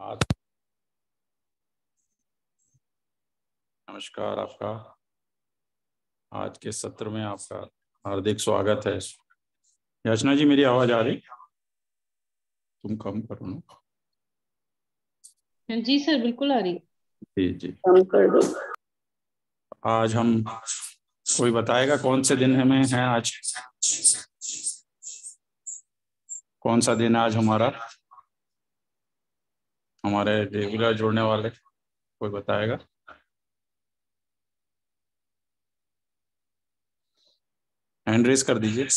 आज। नमस्कार आपका। आज के सत्र में आपका हार्दिक स्वागत है। याचना जी मेरी आवाज़ आ रही? तुम कम करो ना। जी सर बिल्कुल आ रही। जी जी। कम कर दो। आज हम कोई बताएगा कौन से दिन हमें है आज? कौन सा दिन है आज हमारा? हमारे रेगुलर जुड़ने वाले, कोई बताएगा? हैंड रेस कर दीजिए।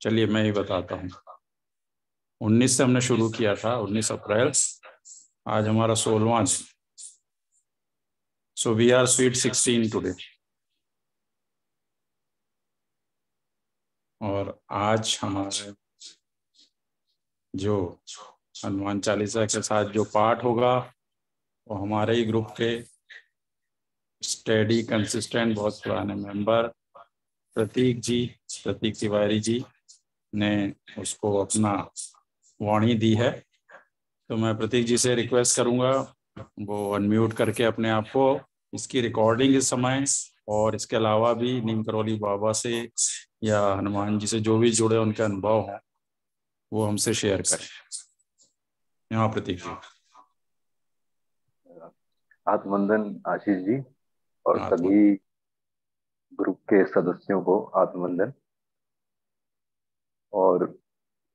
चलिए, मैं ही बताता हूँ। उन्नीस से हमने शुरू किया था, उन्नीस अप्रैल। आज हमारा सोलवा। So we are sweet sixteen today और आज हमारे जो हनुमान चालीसा के साथ जो पाठ होगा, वो हमारे ही ग्रुप के स्टेडी कंसिस्टेंट, बहुत पुराने मेंबर प्रतीक जी, प्रतीक तिवारी जी ने उसको अपना वाणी दी है। तो मैं प्रतीक जी से रिक्वेस्ट करूँगा, वो अनम्यूट करके अपने आप को, इसकी रिकॉर्डिंग इस समय और इसके अलावा भी नीम करौली बाबा से या हनुमान जी से जो भी जुड़े उनके अनुभव हों वो हमसे शेयर करें। यहाँ प्रतीक जी आत्मवंदन आशीष जी और सभी ग्रुप के सदस्यों को आत्मवंदन। और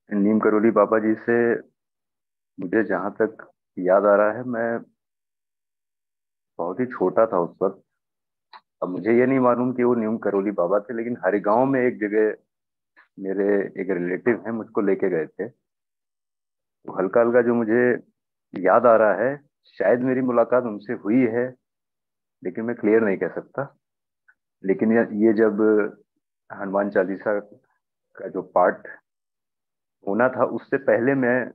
नीम करोली बाबा जी से मुझे जहाँ तक याद आ रहा है मैं बहुत ही छोटा था उस वक्त अब मुझे ये नहीं मालूम कि वो नीम करोली बाबा थे, लेकिन हर गाँव में एक जगह मेरे एक रिलेटिव हैं, मुझको लेके गए थे। तो हल्का हल्का जो मुझे याद आ रहा है, शायद मेरी मुलाकात उनसे हुई है, लेकिन मैं क्लियर नहीं कह सकता। लेकिन ये ये जब हनुमान चालीसा का जो पाठ होना था, उससे पहले मैं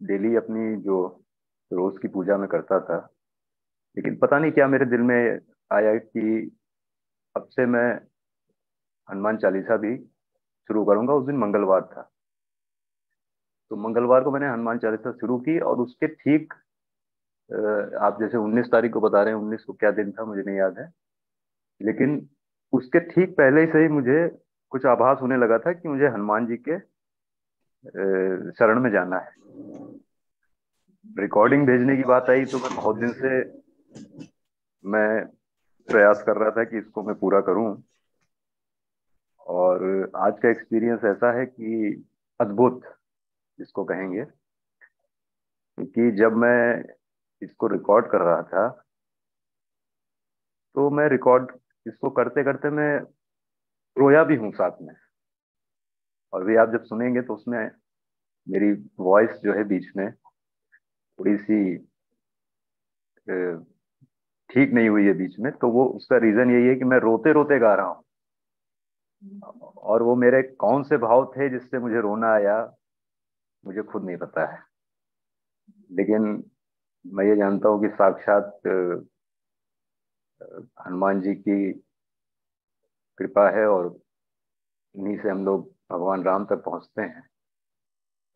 डेली अपनी जो रोज की पूजा में करता था, लेकिन पता नहीं क्या मेरे दिल में आया कि अब से मैं हनुमान चालीसा भी शुरू करूँगा। उस दिन मंगलवार था। तो मंगलवार को मैंने हनुमान चालीसा शुरू की और उसके ठीक आप जैसे 19 तारीख को बता रहे हैं 19 को क्या दिन था मुझे नहीं याद है। लेकिन उसके ठीक पहले से ही मुझे कुछ आभास होने लगा था कि मुझे हनुमान जी के शरण में जाना है। रिकॉर्डिंग भेजने की बात आई तो मैं बहुत दिन से मैं प्रयास कर रहा था कि इसको मैं पूरा करूँ। और आज का एक्सपीरियंस ऐसा है कि अद्भुत इसको कहेंगे क्योंकि जब मैं इसको रिकॉर्ड कर रहा था तो मैं रिकॉर्ड इसको करते करते मैं रोया भी हूँ साथ में। और भी आप जब सुनेंगे तो उसमें मेरी वॉइस जो है बीच में थोड़ी सी ठीक नहीं हुई है बीच में तो वो उसका रीजन यही है कि मैं रोते रोते गा रहा हूँ। और वो मेरे कौन से भाव थे जिससे मुझे रोना आया, मुझे खुद नहीं पता है। लेकिन मैं ये जानता हूँ कि साक्षात, हनुमान जी की कृपा है और इन्हीं से हम लोग भगवान राम तक पहुँचते हैं।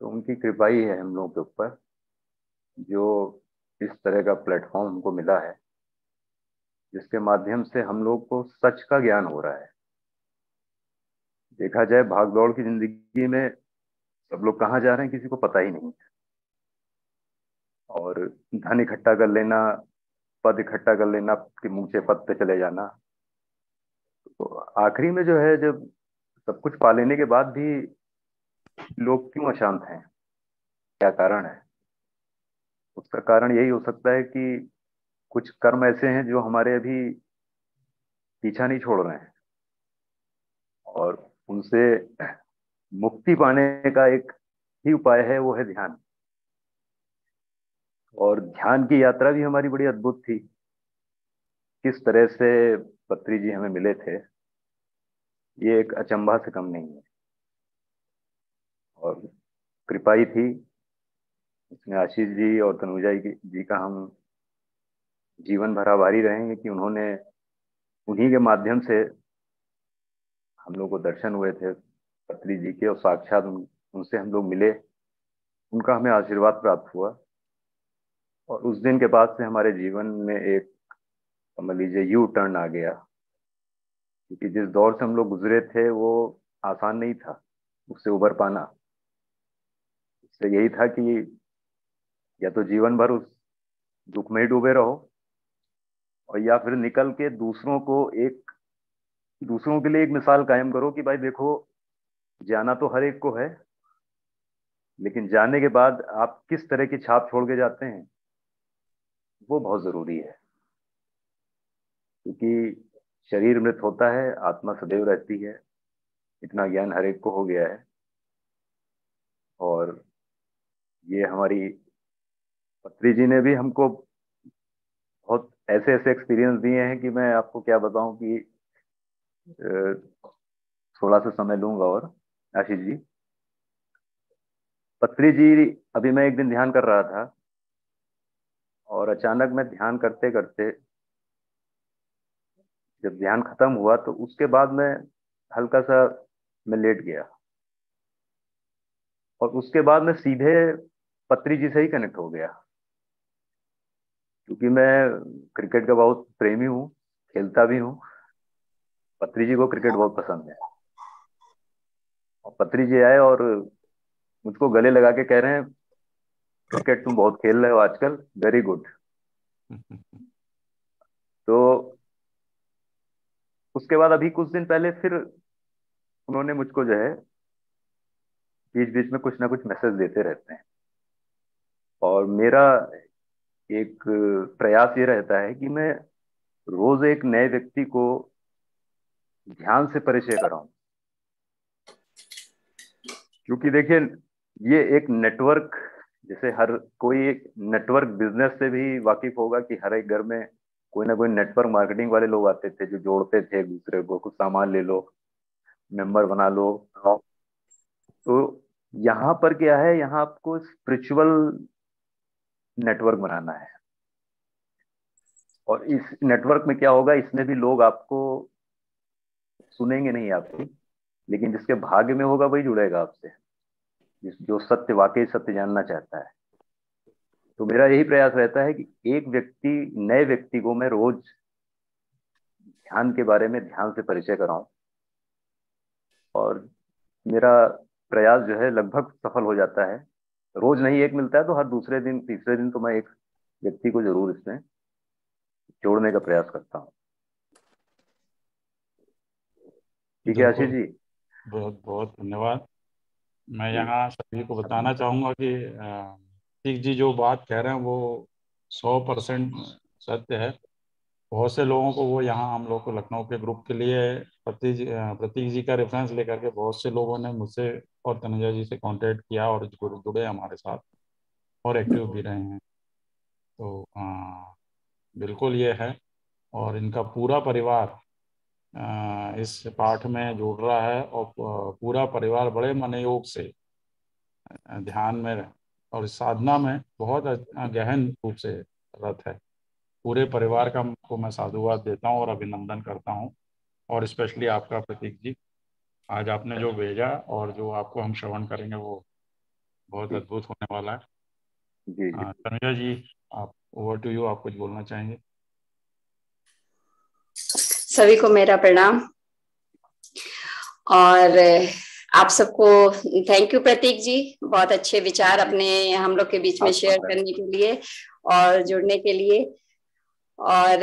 तो उनकी कृपा ही है हम लोगों के ऊपर, जो इस तरह का प्लेटफॉर्म हमको मिला है। जिसके माध्यम से हम लोग को सच का ज्ञान हो रहा है। देखा जाए भाग दौड़ की ज़िंदगी में सब लोग कहाँ जा रहे हैं किसी को पता ही नहीं और धन इकट्ठा कर लेना, पद इकट्ठा कर लेना, कि ऊँचे पद पे चले जाना। तो आखिरी में जो है, जब सब कुछ पा लेने के बाद भी लोग क्यों अशांत हैं? क्या कारण है? उसका कारण यही हो सकता है कि कुछ कर्म ऐसे हैं जो हमारे अभी पीछा नहीं छोड़ रहे हैं। और उनसे मुक्ति पाने का एक ही उपाय है, वो है ध्यान। और ध्यान की यात्रा भी हमारी बड़ी अद्भुत थी। किस तरह से पत्री जी हमें मिले थे, ये एक अचंभा से कम नहीं है। और कृपा ही थी। इसमें आशीष जी और तनुजा जी का हम जीवन भर आभारी रहेंगे कि उन्होंने उन्हीं के माध्यम से हम लोग को दर्शन हुए थे पत्री जी के और साक्षात उन, उनसे हम लोग मिले। उनका हमें आशीर्वाद प्राप्त हुआ। और उस दिन के बाद से हमारे जीवन में एक समझ लीजिए यू टर्न आ गया। क्योंकि जिस दौर से हम लोग गुजरे थे वो आसान नहीं था उससे उबर पाना। उससे यही था कि या तो जीवन भर उस दुख में ही डूबे रहो और या फिर निकल के दूसरों को एक, दूसरों के लिए एक मिसाल कायम करो कि भाई देखो, जाना तो हर एक को है, लेकिन जाने के बाद आप किस तरह की छाप छोड़ के जाते हैं, वो बहुत ज़रूरी है। क्योंकि शरीर मृत होता है, आत्मा सदैव रहती है, इतना ज्ञान हर एक को हो गया है। और ये हमारी पत्री जी ने भी हमको ऐसे ऐसे एक्सपीरियंस दिए हैं कि मैं आपको क्या बताऊँ कि थोड़ा सा समय लूँगा और, आशीष जी। पत्री जी, अभी मैं एक दिन ध्यान कर रहा था और अचानक मैं ध्यान करते करते, जब ध्यान खत्म हुआ तो उसके बाद मैं हल्का सा, मैं लेट गया। और उसके बाद मैं सीधे पत्री जी से ही कनेक्ट हो गया। क्योंकि मैं क्रिकेट का बहुत प्रेमी हूँ, खेलता भी हूँ। पत्री जी को क्रिकेट बहुत पसंद है। और पत्री जी आए और मुझको गले लगा के कह रहे हैं, क्रिकेट तुम बहुत खेल रहे हो आजकल वेरी गुड तो उसके बाद अभी कुछ दिन पहले फिर उन्होंने मुझको जो है बीच बीच में कुछ ना कुछ मैसेज देते रहते हैं। और मेरा एक प्रयास ये रहता है कि मैं रोज एक नए व्यक्ति को ध्यान से परिचय कराऊं। क्योंकि देखिए ये एक नेटवर्क जैसे हर कोई एक नेटवर्क बिज़नेस से भी वाकिफ होगा कि हर एक घर में कोई ना कोई नेटवर्क मार्केटिंग वाले लोग आते थे जो जोड़ते थे एक दूसरे को कुछ सामान ले लो मेंबर बना लो। तो यहाँ पर क्या है यहाँ आपको स्पिरिचुअल नेटवर्क बनाना है। और इस नेटवर्क में क्या होगा, इसमें भी लोग आपको सुनेंगे नहीं आपकी, लेकिन जिसके भाग्य में होगा वही जुड़ेगा आपसे जो सत्य, वाकई सत्य जानना चाहता है। तो मेरा यही प्रयास रहता है कि एक व्यक्ति, नए व्यक्ति को मैं रोज ध्यान के बारे में ध्यान से परिचय कराऊं, और मेरा प्रयास जो है लगभग सफल हो जाता है। रोज नहीं एक मिलता है तो हर दूसरे दिन तीसरे दिन तो मैं एक व्यक्ति को ज़रूर इसमें जोड़ने का प्रयास करता हूँ। ठीक है आशीष जी। बहुत बहुत धन्यवाद। मैं यहाँ सभी को बताना चाहूँगा कि प्रतीक जी जो बात कह रहे हैं वो सौ परसेंट सत्य है। बहुत से लोगों को वो यहाँ हम लोग को लखनऊ के ग्रुप के लिए प्रतीक प्रतीक जी का रेफरेंस लेकर के बहुत से लोगों ने मुझसे और तनुजा जी से कांटेक्ट किया और जुड़े हमारे साथ और एक्टिव भी रहे हैं। तो आ, बिल्कुल ये है और इनका पूरा परिवार आ, इस पाठ में जुड़ रहा है और पूरा परिवार बड़े मनयोग से ध्यान में और साधना में बहुत गहन रूप से रत है। पूरे परिवार का को मैं साधुवाद देता हूँ और अभिनंदन करता हूँ। और स्पेशली आपका प्रतीक जी आज आपने जो भेजा और जो आपको हम श्रवण करेंगे वो बहुत अद्भुत होने वाला है। तनुजा जी आप ओवर टू यू आप कुछ बोलना चाहेंगे? सभी को मेरा प्रणाम। और आप सबको थैंक यू प्रतीक जी बहुत अच्छे विचार अपने हम लोग के बीच में शेयर करने के लिए और जुड़ने के लिए। और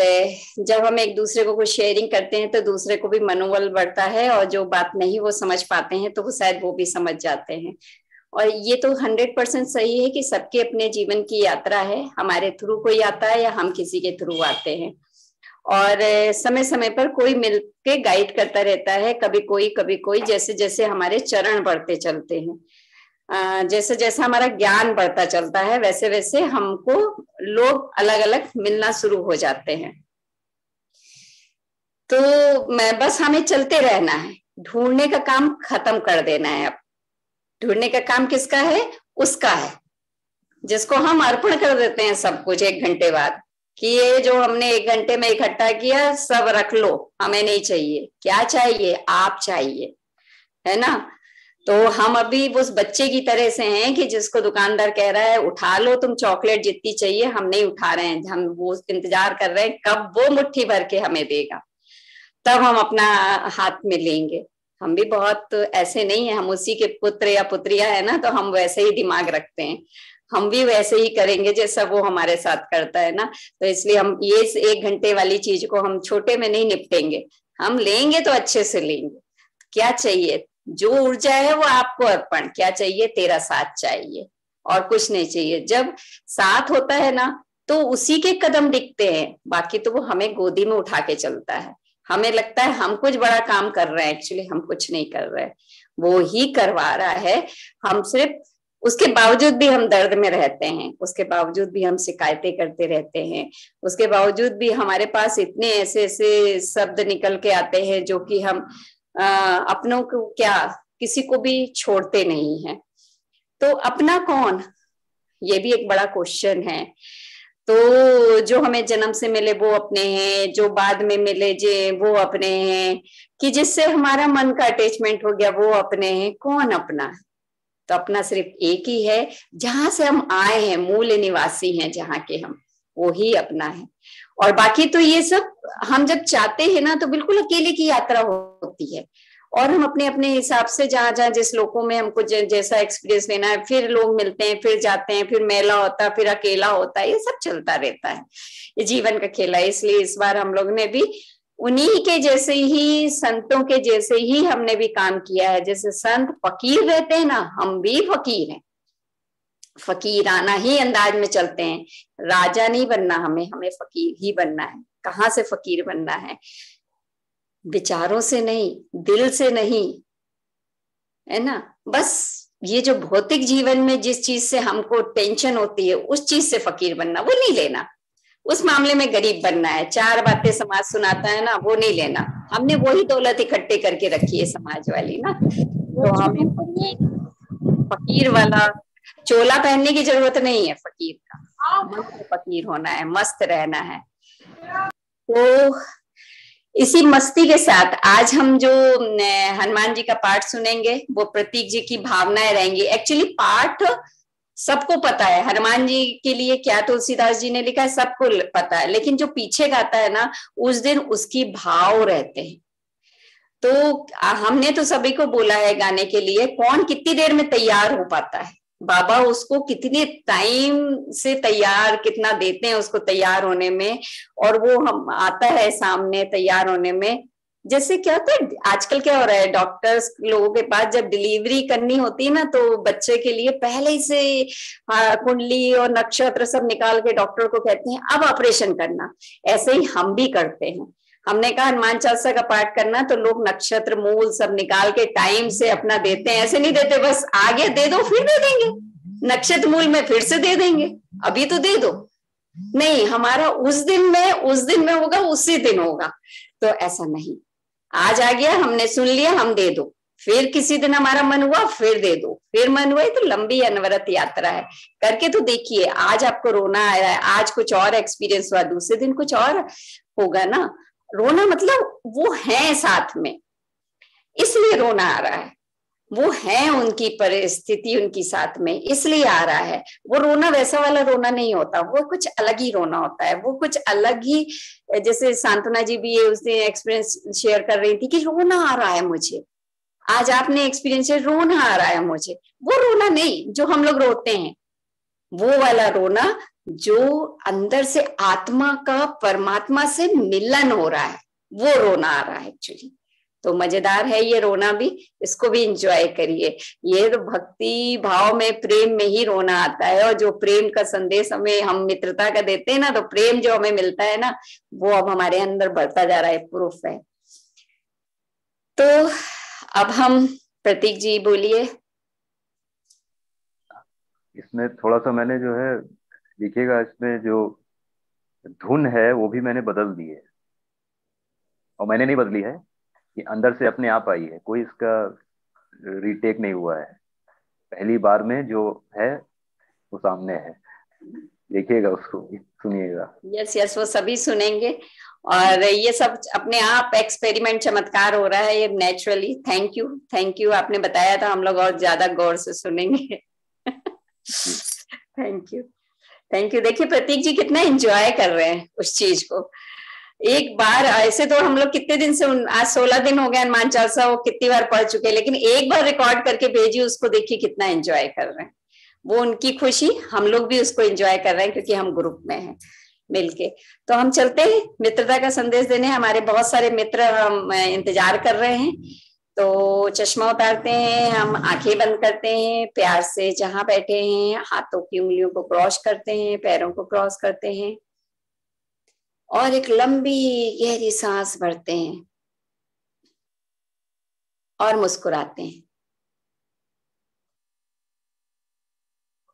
जब हम एक दूसरे को कुछ शेयरिंग करते हैं तो दूसरे को भी मनोबल बढ़ता है और जो बात नहीं वो समझ पाते हैं तो वो शायद वो भी समझ जाते हैं। और ये तो हंड्रेड परसेंट सही है कि सबके अपने जीवन की यात्रा है, हमारे थ्रू कोई आता है या हम किसी के थ्रू आते हैं। और समय समय पर कोई मिल के गाइड करता रहता है, कभी कोई कभी कोई जैसे जैसे हमारे चरण बढ़ते चलते हैं। जैसे जैसे हमारा ज्ञान बढ़ता चलता है, वैसे वैसे हमको लोग अलग अलग मिलना शुरू हो जाते हैं। तो मैं, बस हमें चलते रहना है। ढूँढने का काम खत्म कर देना है अब। ढूँढने का काम किसका है? उसका है। जिसको हम अर्पण कर देते हैं सब कुछ एक घंटे बाद, कि ये जो हमने एक घंटे में इकट्ठा किया, सब रख लो, हमें नहीं चाहिए। क्या चाहिए? आप चाहिए। है ना? तो हम अभी उस बच्चे की तरह से हैं कि जिसको दुकानदार कह रहा है, उठा लो, तुम चॉकलेट जितनी चाहिए हम नहीं उठा रहे हैं। हम वो इंतज़ार कर रहे हैं कब वो मुट्ठी भर के हमें देगा। तब हम अपना हाथ में लेंगे। हम भी बहुत ऐसे नहीं है, हम उसी के पुत्र या पुत्रिया है ना तो हम वैसे ही दिमाग रखते हैं। हम भी वैसे ही करेंगे जैसा वो हमारे साथ करता है ना। तो इसलिए हम ये एक घंटे वाली चीज़ को हम छोटे में नहीं निपटेंगे। हम लेंगे तो अच्छे से लेंगे। क्या चाहिए? जो ऊर्जा है वो आपको अर्पण, क्या चाहिए? तेरा साथ चाहिए और कुछ नहीं चाहिए। जब साथ होता है ना तो उसी के कदम दिखते हैं। बाकी तो वो हमें गोदी में उठा के चलता है। हमें लगता है हम कुछ बड़ा काम कर रहे हैं एक्चुअली हम कुछ नहीं कर रहे। वो ही करवा रहा है। हम सिर्फ़, उसके बावजूद भी हम दर्द में रहते हैं। उसके बावजूद भी हम शिकायतें करते रहते हैं। उसके बावजूद भी हमारे पास इतने ऐसे ऐसे शब्द निकल के आते हैं जो कि हम अपनों को क्या किसी को भी छोड़ते नहीं है। तो अपना कौन? ये भी एक बड़ा क्वेश्चन है। तो जो हमें जन्म से मिले वो अपने हैं, जो बाद में मिले जे वो अपने हैं। कि जिससे हमारा मन का अटैचमेंट हो गया वो अपने हैं, कौन अपना? है तो अपना सिर्फ़ एक ही है। जहाँ से हम आए हैं, मूल निवासी हैं जहाँ के हम, वो ही अपना है। और बाकी तो ये सब हम जब चाहते हैं ना तो बिल्कुल अकेले की यात्रा होती है। और हम अपने अपने हिसाब से जहाँ जहाँ जिस लोगों में हमको जैसा एक्सपीरियंस लेना है, फिर लोग मिलते हैं, फिर जाते हैं, फिर मेला होता है, फिर अकेला होता है, ये सब चलता रहता है। ये जीवन का खेला है, इसलिए इस बार हम लोग ने भी उन्हीं के जैसे ही, संतों के जैसे ही हमने भी काम किया है। जैसे संत फकीर रहते हैं ना, हम भी फकीर हैं। फकीराना ही अंदाज में चलते हैं। राजा नहीं बनना हमें हमें फकीर ही बनना है। कहाँ से फकीर बनना है? विचारों से नहीं दिल से नहीं है ना? बस ये जो भौतिक जीवन में जिस चीज़ से हमको टेंशन होती है उस चीज़ से फकीर बनना वो नहीं लेना। उस मामले में गरीब बनना है चार बातें समाज सुनाता है ना वो नहीं लेना। हमने वही दौलत इकट्ठे करके रखी है समाज वाली ना। तो हमें फकीर वाला चोला पहनने की ज़रूरत नहीं है फकीर का। मस्त फकीर होना है मस्त रहना है। तो इसी मस्ती के साथ आज हम जो हनुमान जी का पाठ सुनेंगे, वो प्रतीक जी की भावनाएँ रहेंगी। एक्चुअली पाठ सबको पता है। हनुमान जी के लिए क्या तुलसीदास जी ने लिखा है, सबको पता है। लेकिन जो पीछे गाता है ना, उस दिन उसकी भाव रहते हैं। तो हमने तो सभी को बोला है गाने के लिए, कौन कितनी देर में तैयार हो पाता है? बाबा उसको कितने टाइम से तैयार, कितना देते हैं उसको तैयार होने में, और वो हम आता है सामने तैयार होने में। जैसे क्या होता है, आजकल क्या हो रहा है डॉक्टर्स लोगों के पास जब डिलीवरी करनी होती है ना तो बच्चे के लिए पहले ही से कुंडली और नक्षत्र सब निकाल के डॉक्टर को कहते हैं, अब ऑपरेशन करना। ऐसे ही हम भी करते हैं। हमने कहा, हनुमान चालीसा का पाठ करना तो लोग नक्षत्र, मूल सब निकाल के टाइम से अपना देते हैं। ऐसे नहीं देते, बस आगे दे दो, फिर दे देंगे। नक्षत्र, मूल में फिर से दे देंगे। अभी तो दे दो। नहीं, हमारा उस दिन में, उस दिन में होगा, उसी दिन होगा। तो ऐसा नहीं। आज आ गया, हमने सुन लिया, हम दे दो। फिर किसी दिन हमारा मन हुआ, फिर दे दो। फिर मन हुआ तो लंबी अनवरत यात्रा है। करके तो देखिए, आज आपको रोना आ रहा है, आज कुछ और एक्सपीरियंस हुआ, दूसरे दिन कुछ और होगा ना। रोना मतलब वो है साथ में। इसलिए रोना आ रहा है। वो है उनकी परिस्थिति उनकी साथ में, इसलिए आ रहा है। वो रोना वैसा वाला रोना नहीं होता। वो कुछ अलग ही रोना होता है। वो कुछ अलग ही, जैसे सांत्वना जी भी उसने एक्सपीरियंस शेयर कर रही थी कि रोना आ रहा है मुझे। आज आपने एक्सपीरियंस रोना आ रहा है मुझे। वो रोना नहीं, जो हम लोग रोते हैं। वो वाला रोना जो अंदर से आत्मा का परमात्मा से मिलन हो रहा है, वो रोना आ रहा है एक्चुअली तो मज़ेदार है ये रोना भी, इसको भी इंजॉय करिए। ये तो भक्ति भाव में, प्रेम में ही रोना आता है और जो प्रेम का संदेश हमें, हम मित्रता का देते हैं ना तो प्रेम जो हमें मिलता है ना, वो अब हमारे अंदर बढ़ता जा रहा है प्रूफ है। तो अब हम प्रतीक जी बोलिए। इसमें थोड़ा सा मैंने जो है देखिएगा इसमें जो धुन है वो भी मैंने बदल दी है। और मैंने नहीं बदली है कि अंदर से अपने आप आई है। कोई इसका रीटेक नहीं हुआ है। पहली बार में जो है वो सामने है। देखिएगा उसको सुनिएगा। यस यस वो सभी सुनेंगे। और ये सब अपने आप एक्सपेरिमेंट चमत्कार हो रहा है ये naturally thank you thank you आपने बताया था हम लोग और ज़्यादा गौर से सुनेंगे। थैंक यू थैंक यू देखिए, प्रतीक जी कितना एंजॉय कर रहे हैं उस चीज़ को। एक बार ऐसे तो हम लोग कितने दिन से आज सोलह दिन हो गए हनुमान चालीसा, वो कितनी बार पढ़ चुके हैं, लेकिन एक बार रिकॉर्ड करके भेजी उसको देखिए कितना एंजॉय कर रहे हैं। वो उनकी खुशी, हम लोग भी उसको एंजॉय कर रहे हैं क्योंकि हम ग्रुप में हैं मिलके। तो हम चलते हैं, मित्रता का संदेश देने। हमारे बहुत सारे मित्र हम इंतज़ार कर रहे हैं। तो चश्मा उतारते हैं, हम आँखें बंद करते हैं, प्यार से जहाँ बैठे हैं, हाथों की उंगलियों को क्रॉस करते हैं, पैरों को क्रॉस करते हैं और एक लंबी गहरी सांस भरते हैं और मुस्कुराते हैं।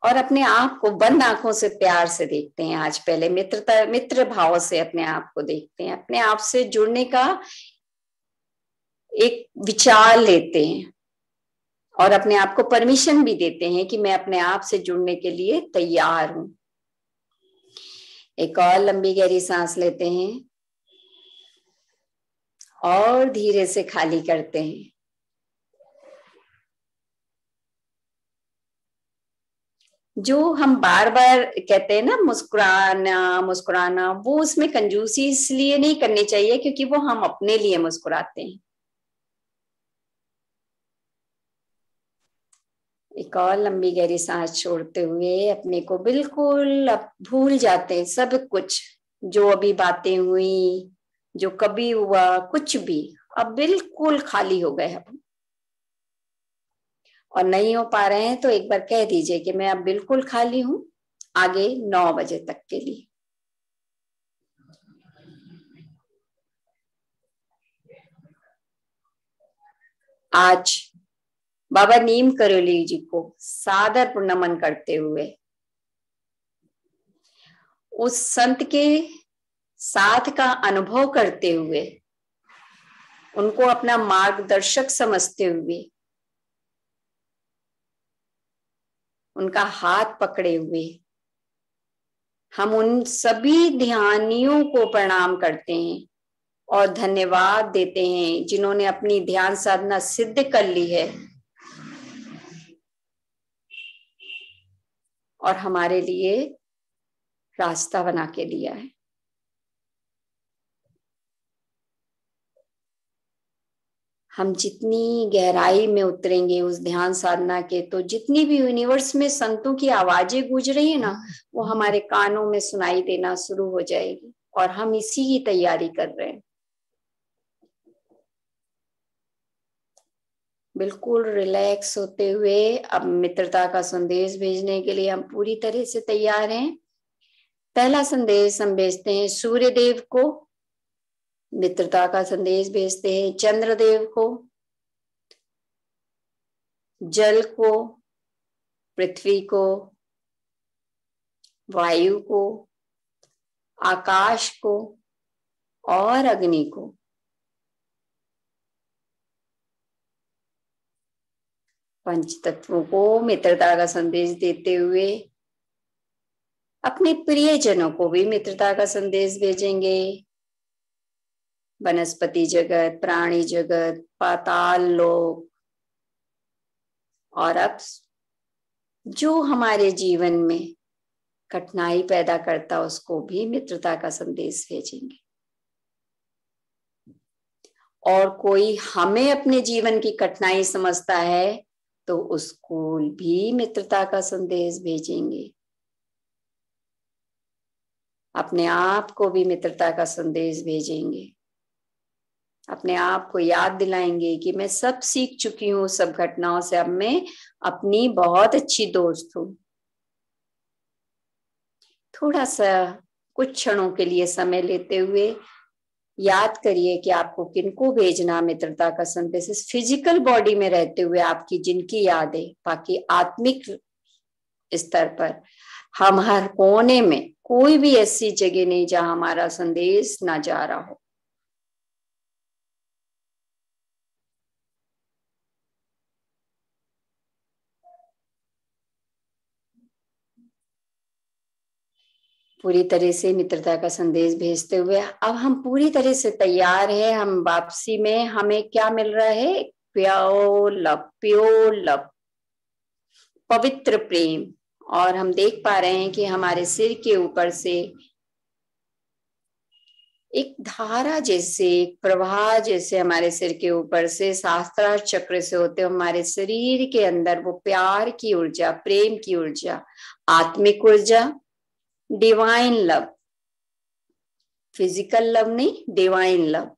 और अपने आप को बंद आँखों से प्यार से देखते हैं, आज पहले मित्रता, मित्र भाव से अपने आप को देखते हैं। अपने आप से जुड़ने का एक विचार लेते हैं और अपने आप को परमिशन भी देते हैं कि मैं अपने आप से जुड़ने के लिए तैयार हूँ। एक और लंबी गहरी सांस लेते हैं और धीरे से खाली करते हैं। जो हम बार बार कहते हैं ना, मुस्कुराना मुस्कुराना, वो उसमें कंजूसी इसलिए नहीं करनी चाहिए क्योंकि वो हम अपने लिए मुस्कुराते हैं। एक और लंबी गहरी सांस छोड़ते हुए अपने को बिल्कुल अब भूल जाते हैं सब कुछ, जो अभी बातें हुई, जो कभी हुआ, कुछ भी, अब बिल्कुल खाली हो गए हम। और नहीं हो पा रहे हैं तो एक बार कह दीजिए कि मैं अब बिल्कुल खाली हूँ, आगे नौ बजे तक के लिए। आज बाबा नीम करोली जी को सादर नमन करते हुए, उस संत के साथ का अनुभव करते हुए, उनको अपना मार्गदर्शक समझते हुए, उनका हाथ पकड़े हुए, हम उन सभी ध्यानियों को प्रणाम करते हैं और धन्यवाद देते हैं जिन्होंने अपनी ध्यान साधना सिद्ध कर ली है। और हमारे लिए रास्ता बना के लिया है। हम जितनी गहराई में उतरेंगे उस ध्यान साधना के तो जितनी भी यूनिवर्स में संतों की आवाज़ें गूंज रही है ना, वो हमारे कानों में सुनाई देना शुरू हो जाएगी और हम इसी की तैयारी कर रहे हैं। बिल्कुल रिलैक्स होते हुए अब मित्रता का संदेश भेजने के लिए हम पूरी तरह से तैयार हैं। पहला संदेश हम भेजते हैं सूर्य देव को। मित्रता का संदेश भेजते हैं चंद्रदेव को। जल को, पृथ्वी को, वायु को, आकाश को और अग्नि को। पंच तत्वों को मित्रता का संदेश देते हुए अपने प्रियजनों को भी मित्रता का संदेश भेजेंगे। वनस्पति जगत, प्राणी जगत, पाताल लोक और अब जो हमारे जीवन में कठिनाई पैदा करता उसको भी मित्रता का संदेश भेजेंगे। और कोई हमें अपने जीवन की कठिनाई समझता है तो उसको भी मित्रता का संदेश भेजेंगे। अपने आप को भी मित्रता का संदेश भेजेंगे। अपने आप को याद दिलाएँगे कि मैं सब सीख चुकी हूँ, सब घटनाओं से अब मैं अपनी बहुत अच्छी दोस्त हूँ। थोड़ा सा कुछ क्षणों के लिए समय लेते हुए याद करिए कि आपको किनको भेजना मित्रता का संदेश? फ़िज़िकल बॉडी में रहते हुए आपकी जिनकी याद है बाकी आत्मिक स्तर पर, हम हर कोने में कोई भी ऐसी जगह नहीं जहाँ हमारा संदेश ना जा रहा हो। पूरी तरह से मित्रता का संदेश भेजते हुए, अब हम पूरी तरह से तैयार है, हम वापसी में, हमें क्या मिल रहा है? प्योर लव प्योर लव पवित्र प्रेम। और हम देख पा रहे हैं कि हमारे सिर के ऊपर से एक धारा जैसे, एक प्रवाह जैसे हमारे सिर के ऊपर से शास्त्रा चक्र से होते हुए हमारे शरीर के अंदर वो प्यार की ऊर्जा, प्रेम की ऊर्जा, आत्मिक ऊर्जा डिवाइन लव फ़िज़िकल लव नहीं डिवाइन लव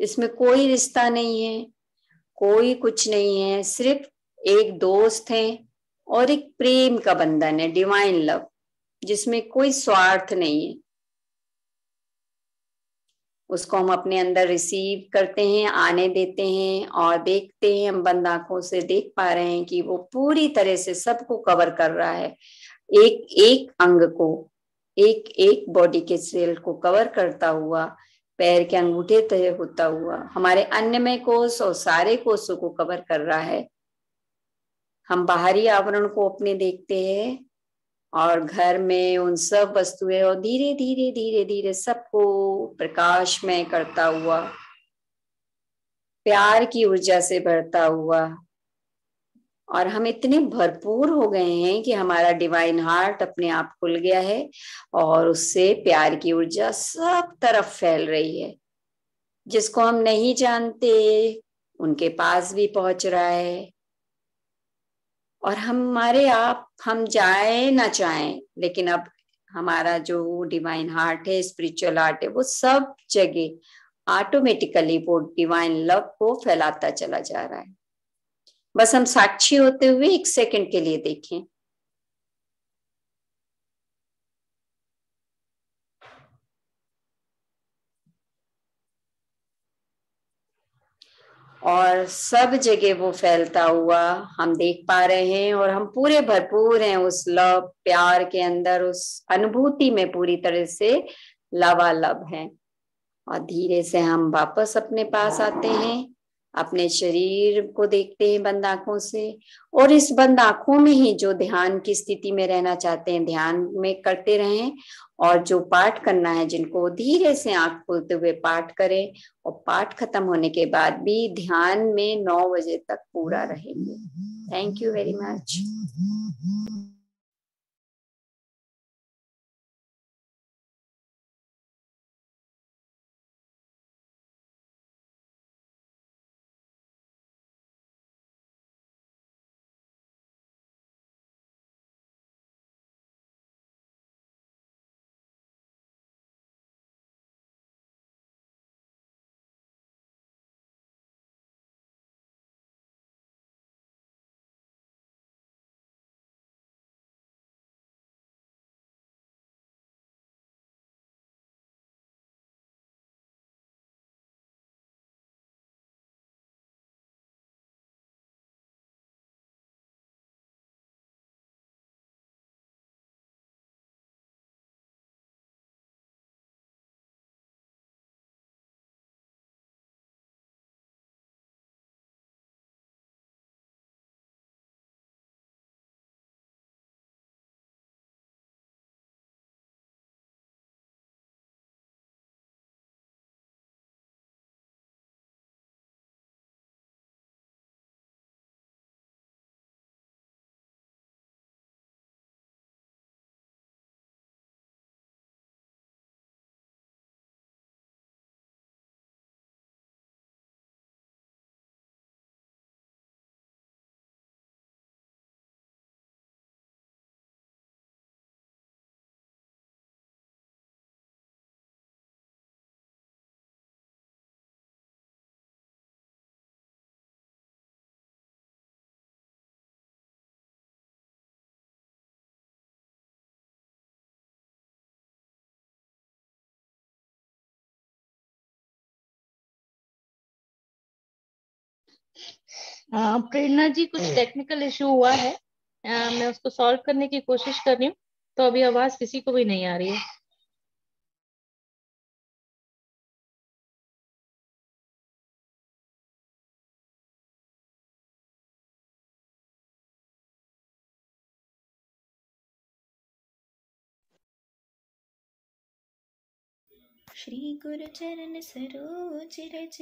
इसमें कोई रिश्ता नहीं है, कोई कुछ नहीं है, सिर्फ़ एक दोस्त है और एक प्रेम का बंधन है डिवाइन लव जिसमें कोई स्वार्थ नहीं है। उसको हम अपने अंदर रिसीव करते हैं, आने देते हैं और देखते हैं, हम बंद आँखों से देख पा रहे हैं कि वो पूरी तरह से सबको कवर कर रहा है। एक एक अंग को, एक एक बॉडी के सेल को कवर करता हुआ, पैर के अंगूठे तय होता हुआ, हमारे अन्यमय कोष और सारे कोषों को कवर कर रहा है। हम बाहरी आवरण को अपने देखते हैं और घर में उन सब वस्तुएँ और धीरे धीरे धीरे धीरे सबको प्रकाश में करता हुआ, प्यार की ऊर्जा से भरता हुआ और हम इतने भरपूर हो गए हैं कि हमारा डिवाइन हार्ट अपने आप खुल गया है और उससे प्यार की ऊर्जा सब तरफ़ फैल रही है। जिसको हम नहीं जानते, उनके पास भी पहुँच रहा है। और हमारे आप, हम जाए ना चाहें, लेकिन अब हमारा जो डिवाइन हार्ट है स्पिरिचुअल हार्ट है, वो सब जगह ऑटोमेटिकली वो डिवाइन लव को फैलाता चला जा रहा है। बस हम साक्षी होते हुए एक सेकंड के लिए देखें। और सब जगह वो फैलता हुआ हम देख पा रहे हैं और हम पूरे भरपूर हैं उस लव प्यार के अंदर, उस अनुभूति में पूरी तरह से लवालब है। और धीरे से हम वापस अपने पास आते हैं। अपने शरीर को देखते हैं बंद आँखों से। और इस बंद आँखों में ही जो ध्यान की स्थिति में रहना चाहते हैं, ध्यान में करते रहें और जो पाठ करना है, जिनको धीरे से आँख खोलते हुए पाठ करें और पाठ खत्म होने के बाद भी ध्यान में नौ बजे तक पूरा रहेंगे। Thank you very much Prerna ji कुछ टेक्निकल इशू हुआ है। आ, मैं उसको सॉल्व करने की कोशिश कर रही हूँ तो अभी आवाज़ किसी को भी नहीं आ रही है। श्री गुरु चरण सरोज रज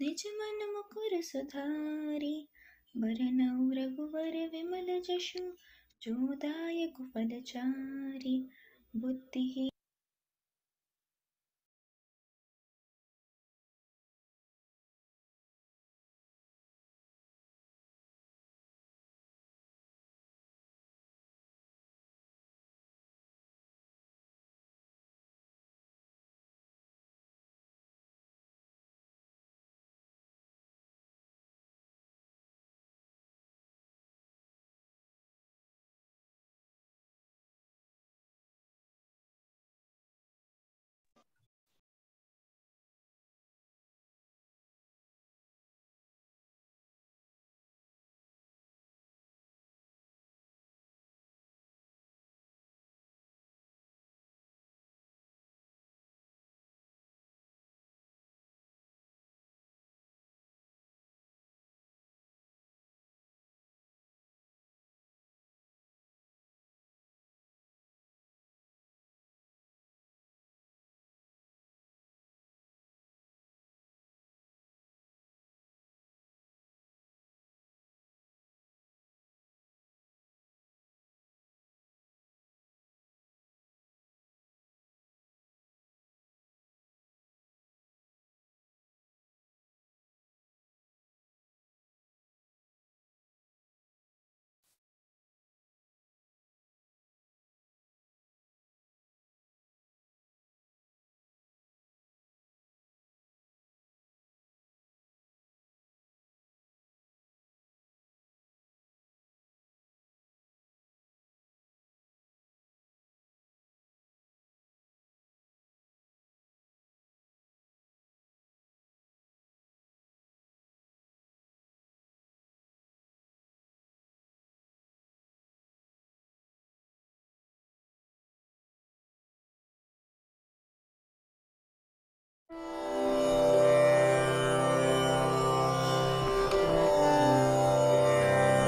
निज मन मुकुर सुधारी बरनऊ रघुवर विमल जशु जो दायक फलचारी बुद्धि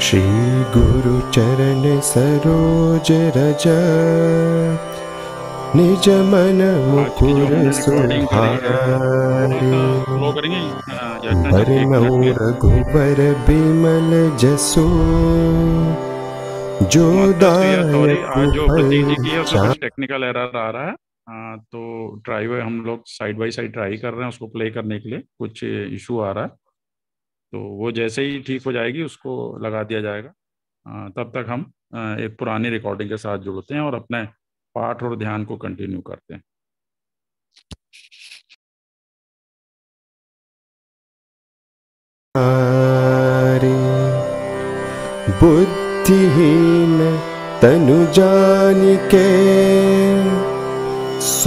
श्री गुरु चरण सरोज रज। निज मन मुकुर एक रघुबर बिमल जसु। जो टेक्निकल एरर आ रहा हाँ, तो ट्राई बाय हम लोग साइड बाय साइड ट्राई कर रहे हैं उसको प्ले करने के लिए। कुछ इशू आ रहा है। तो वो जैसे ही ठीक हो जाएगी उसको लगा दिया जाएगा। हाँ, तब तक हम एक पुरानी रिकॉर्डिंग के साथ जुड़ते हैं और अपने पाठ और ध्यान को कंटिन्यू करते हैं। बुद्धिहीन तनु जानिके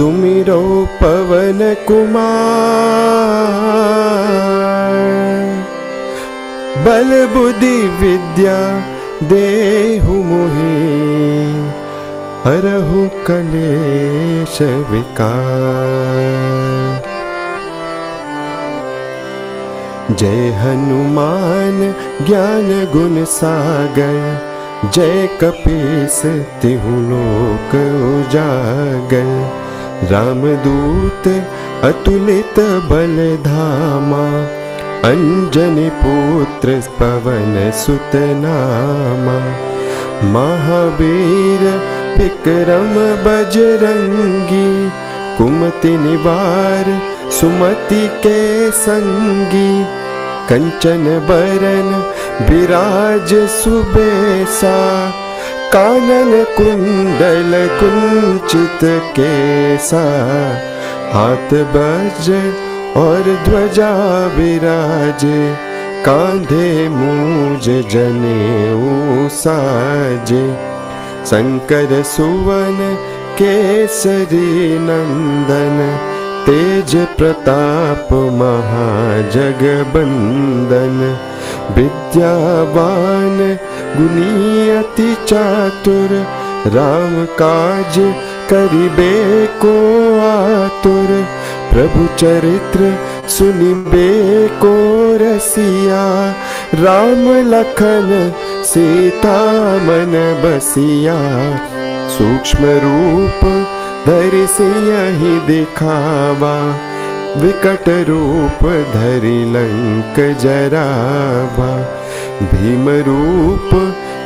सुमिरो पवन कुमार बल बुद्धि विद्या देहु मोहि। हरहु कलेश विकार। जय हनुमान ज्ञान गुण सागर। जय कपीस तिहु लोक उजागर रामदूत अतुलित बलधामा अञ्जनिपुत्र पवन सुतनामा महावीर विक्रम बजरङ्गी कुमति निवार सुमति के सङ्गी कञ्चन बरन विराज सुबेसा कानन कुंडल कुंचित केसा हाथ बज और ध्वजा विराजे कांधे मूज जनेऊ साजे शंकर सुवन केसरी नंदन तेज प्रताप महाजगबंदन विद्यावान गुनियति चातुर, राम काज करिबे को आतुर। प्रभु चरित्र सुनिबे को रसिया। राम लखन सीता मन बसिया। सूक्ष्म रूप धरि सिंह दिखावा। विकट रूप धरि लंक जरावा। भीम रूप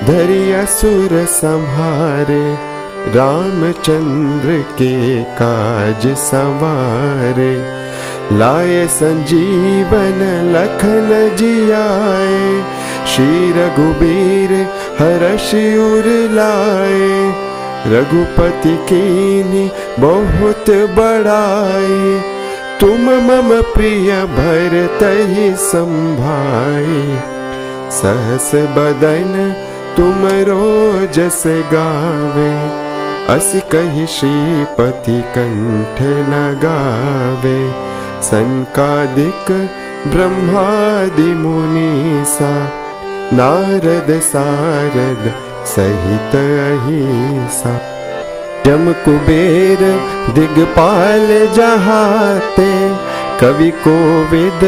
धरि असुर संहारे, रामचंद्र के काज सवारे। लाए संजीवन लखन जियाए, श्री रघुबीर हर्ष उर लाए। रघुपति कीनी बहुत बड़ाए, तुम मम प्रिय भरत ही संभाई सहस बदन तुम रोजस गावे। अस कही श्रीपति कंठ लगावे संकादिक ब्रह्मादि मुनीसा नारद सारद सहित अहिसा। जम कुबेर दिगपाल जहाते। कवि कोविद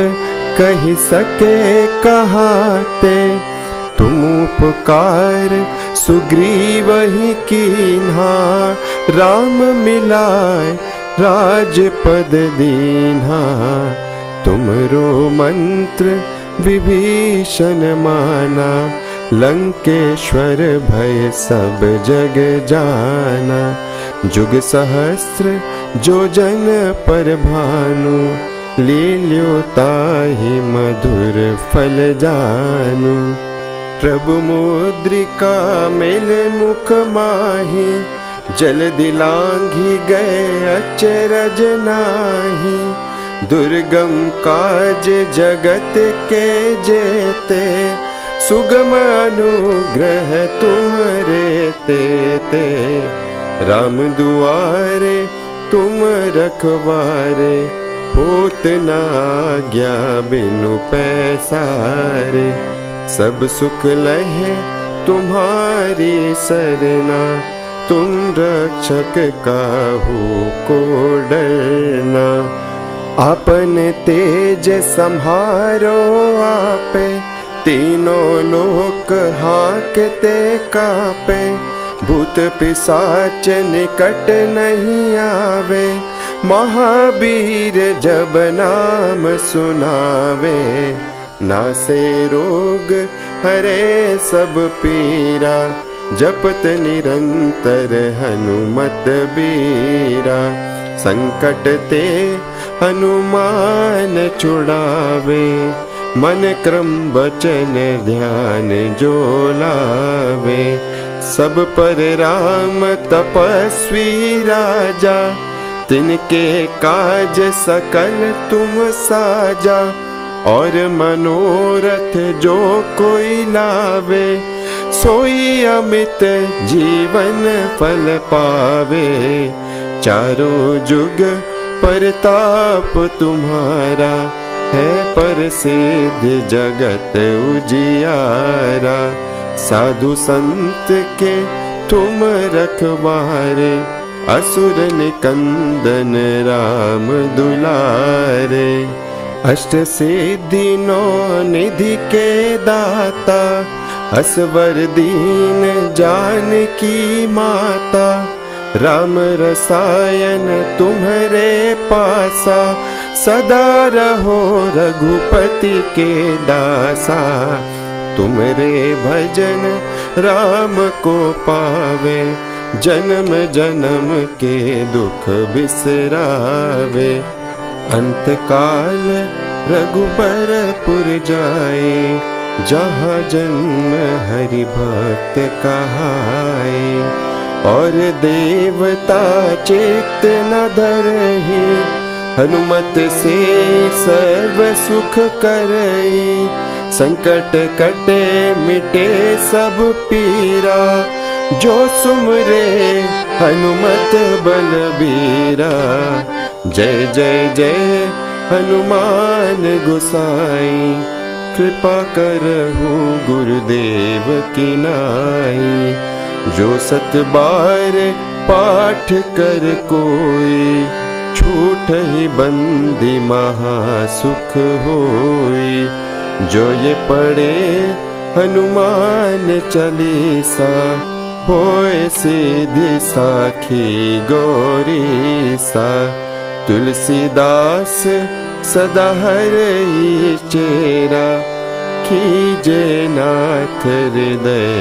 कही सके कहाते, तुम उपकार, सुग्रीव ही कीन्हा। राम मिलाए राजपद दीन्हा। तुमरो मंत्र विभीषण माना, लंकेश्वर भय सब जग जाना। जुग सहस्त्र, जो जन पर भानु ताहि मधुर प्रभु मुद्रिका मेल मुख माही जल दिलांघी अचरज नाही। दुर्गम काज जगत के जेते सुगम अनुग्रह तुम्हारे ते ते राम दुआरे तुम रखवारे होत ना आज्ञा बिनु पैसारे सब सुख लहे तुम्हारी सरना तुम रक्षक काहू को डरना। अपन तेज संहारो आपे तीनों लोक हाकते कापे भूत पिसाच निकट नहीं आवे महावीर जब नाम सुनावे नासे रोग हरे सब पीरा जपत निरंतर हनुमत बीरा। संकट ते हनुमान छुड़ावे मन क्रम वचन ध्यान जो लावे। सब पर राम तपस्वी राजा तिनके काज सकल तुम साजा, और मनोरथ जो कोई लावे, सोई अमित जीवन फल पावे। चारों जुग परताप तुम्हारा है पर सिद्ध जगत उजियारा। साधु संत के तुम रखवारे असुर निकंदन राम दुलारे, अष्ट सिद्धि नौ निधि के दाता असवर दीन जान की माता, राम रसायन तुम्हारे पासा, सदा रहो रघुपति के दासा। तुमरे भजन राम को पावे जन्म जन्म के दुख बिसरावे। अंत काल रघुबरपुर जाए, जहाँ जन्म हरि भक्त कहाए। और देवता चेत न धरही, हनुमत से सर्व सुख करई। संकट कटे मिटे सब पीरा जो सुमरे हनुमत बलबीरा। जय जय जय हनुमान गोसाई। कृपा करहु गुरुदेव की नाई। जो सत बार पाठ कर कोई छूट ही बंदी महासुख होई। जो ये पढ़े हनुमान चालीसा सा तुलसीदास सदा हर चेरा कीजे नाथ हृदय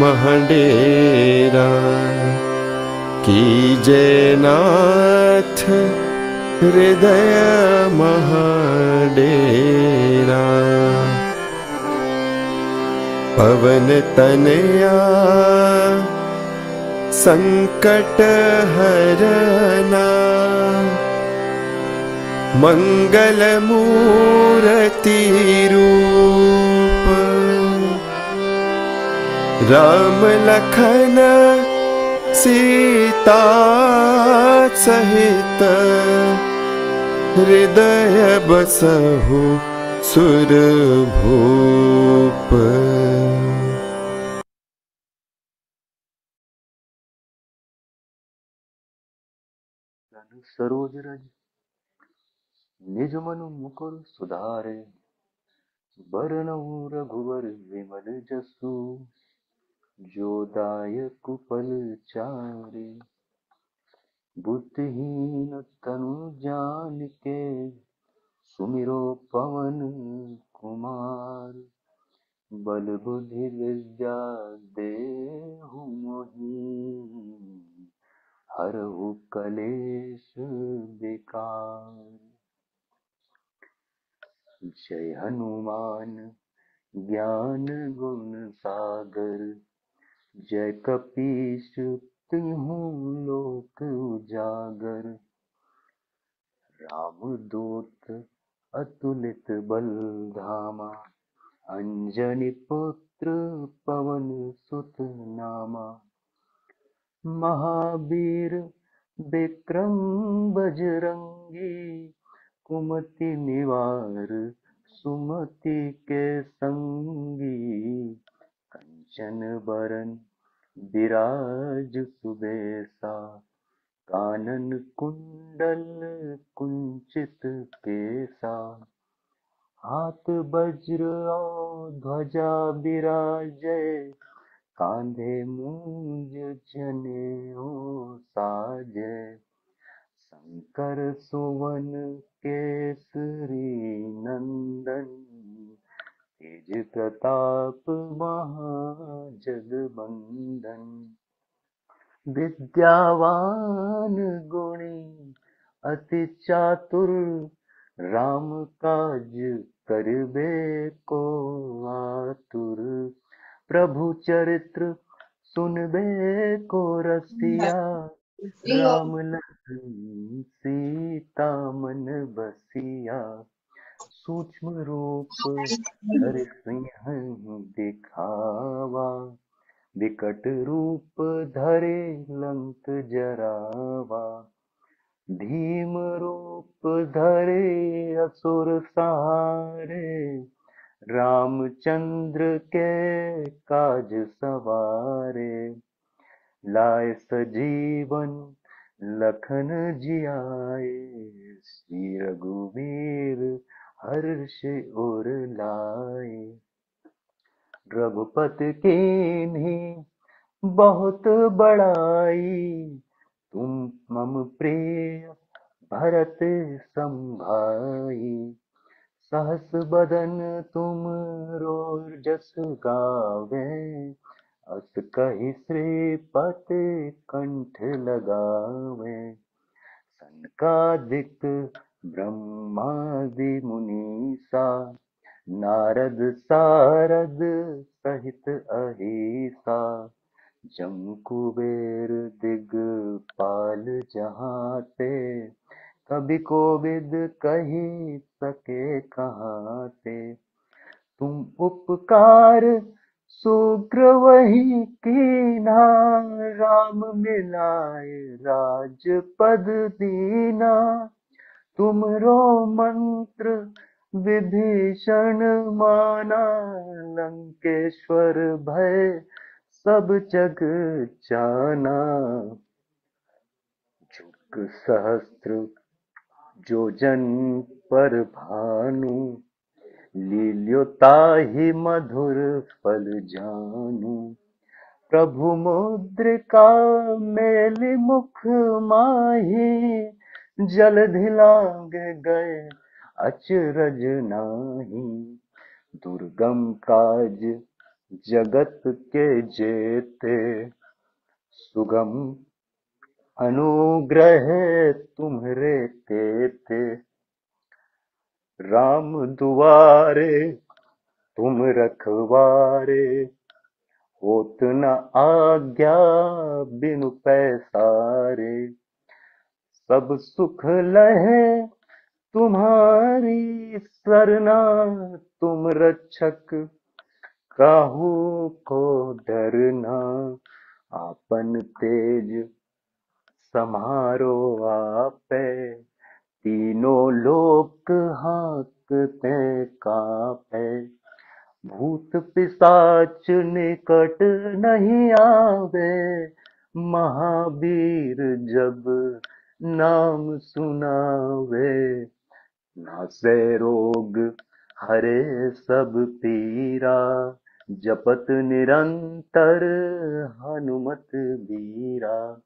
महडेरा कीजे नाथ हृदय महडेरा पवन तनया। संकट हरना। मंगल मूर्ति रूप। राम लखन सीता सहित हृदय बसहु सुर भूप सरोज रज निज मनु मुकुर सुधारे बरनऊ रघुवर विमल जसु जो दायक फल चारे बुद्धिहीन तनु जानिके सुमिरो पवन कुमार, बल बुद्धि विद्या देहु मोहि। हरहु कलेश विकार। जय हनुमान ज्ञान गुण सागर, जय कपीश तिहु लोक उजागर। राम दूत अतुलित बल धामा अंजनी पुत्र पवन सुत नामा। महावीर विक्रम बजरंगी, कुमति निवार सुमति के संगी। कंचन बरन विराज सुबेसा कानन कुंडल कुंचित केसा। हाथ वज्र ध्वजा विराजय, कांधे मूंज जनेऊ साजय। शंकर सुवन केसरी नंदन, तेज प्रताप महाजगबंदन। विद्यावान गुणी अति चातुर राम काज करबे को आतुर। प्रभु चरित्र सुनबे को रसिया राम लखन सीता मन बसिया। सूक्ष्म रूप धर सिंह दिखावा। विकट रूप धरे लंक जरावा। धीम रूप धरे असुर सहारे रामचंद्र के काज सवारे। लाए सजीवन लखन जियाए। श्री रघुवीर हर्ष उर लाए। रघुपति की बहुत बड़ाई। तुम मम प्रिय भरत संभाई, सहस बदन तुम रोजस गावे। अस कही श्रीपति कंठ लगावे। सनकादिक ब्रह्मादि मुनीसा नारद सारद सहित अहिसा, जम कुबेर दिगपाल जहाँ ते कभी कोविद कही सके कहाँ ते तुम उपकार, सुग्र वही कीना, राम मिलाए राजपद दीना। तुम रो मंत्र विभीषण माना लंकेश्वर भय, सब जग जाना। जुग सहस्त्र जो जन पर भानु लील्यो ताहि मधुर फल जानु। प्रभु मुद्रिका मेलि मुख माही, जल धिलांग गए अचरज नाही। दुर्गम काज जगत के जेते। सुगम अनुग्रह तुम्हरे तेते। राम दुआरे तुम रखवारे। होत न आज्ञा बिनु पैसारे। सब सुख लहे तुम्हारी सरना तुम रक्षक, काहू को डरना, आपन तेज समारो आपे। तीनों लोक हाकते कापे, भूत पिशाच निकट नहीं आवे। महावीर जब नाम सुनावे नासे रोग, हरे सब पीरा। जपत निरंतर हनुमत बीरा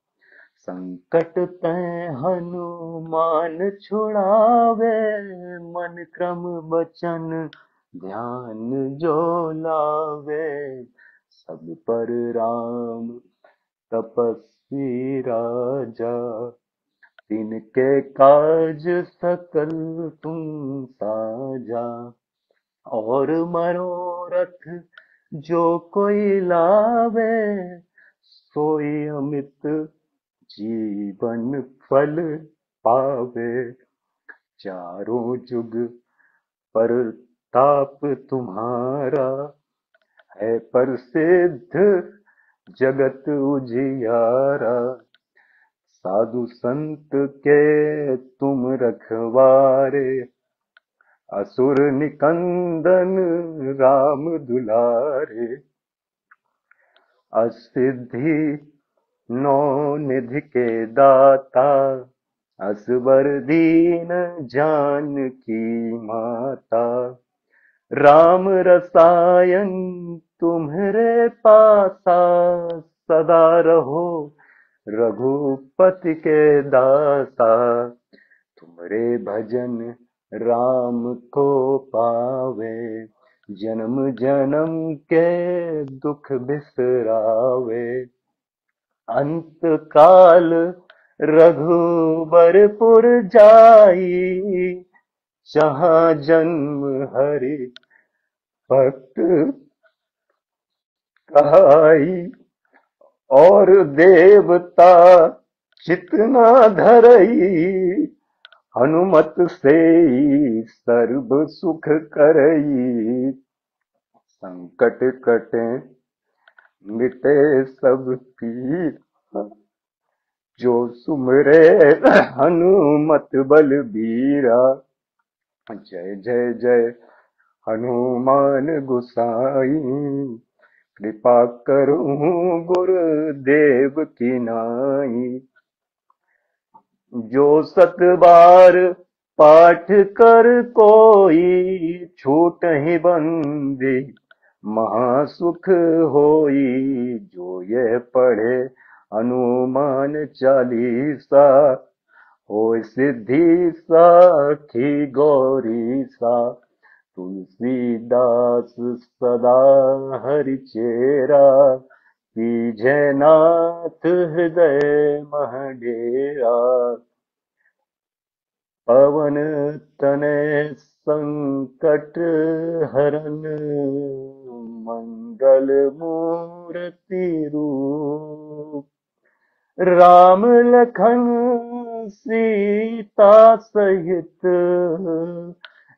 संकट ते हनुमान छुड़ावे, मन क्रम बचन ध्यान जो लावे। सब पर राम तपस्वी राजा। तिनके काज सकल तुम साजा और मनोरथ जो कोई लावे, सोई अमित जीवन फल पावे। चारों जुग पर ताप तुम्हारा है प्रसिद्ध जगत उजियारा। साधु संत के तुम रखवारे। असुर निकंदन राम दुलारे। असिद्धि नौ निधि के दाता। असबर दीन जान की माता। राम रसायन तुम्हरे पासा सदा रहो। रघुपति के दासा तुमरे भजन राम को पावे, जन्म जन्म के दुख बिसरावे। अंत काल रघुबरपुर जाई, जहा जन्म हरि भक्त कहाई। और देवता चितना धरई, हनुमत से सर्व सुख करई। संकट कटे, मिटे सब पीर जो सुमरे, हनुमत बल बीरा जय जय जय हनुमान गुसाई। कृपा करूँ गुरुदेव की नाई। जो सत बार पाठ कर कोई छूट ही बंदी, महासुख होई जो ये पढ़े हनुमान चालीसा। हो सिद्धि साखी गौरी सा तुलसीदास सदा हरि चेरा कीजे नाथ हृदय महडेरा। पवन तनय संकट हरन मंगल मूर्ति रूप। राम लखन सीता सहित